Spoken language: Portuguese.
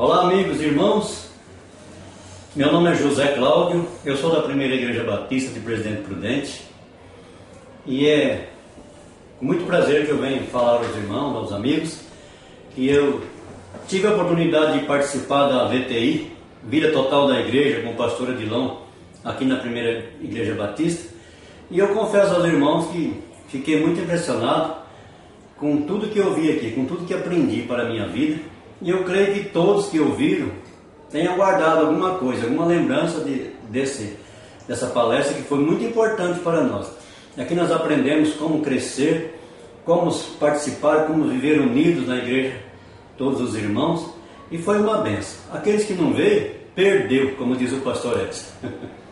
Olá, amigos e irmãos. Meu nome é José Cláudio, eu sou da Primeira Igreja Batista de Presidente Prudente. E é com muito prazer que eu venho falar aos irmãos, aos amigos, que eu tive a oportunidade de participar da VTI, Vida Total da Igreja, com o pastor Adilão, aqui na Primeira Igreja Batista, e eu confesso aos irmãos que fiquei muito impressionado com tudo que eu vi aqui, com tudo que aprendi para a minha vida e eu creio que todos que ouviram tenham guardado alguma coisa, alguma lembrança de, desse, dessa palestra que foi muito importante para nós. Aqui nós aprendemos como crescer, como participar, como viver unidos na igreja, todos os irmãos, e foi uma benção. Aqueles que não veio, perdeu, como diz o pastor Edson.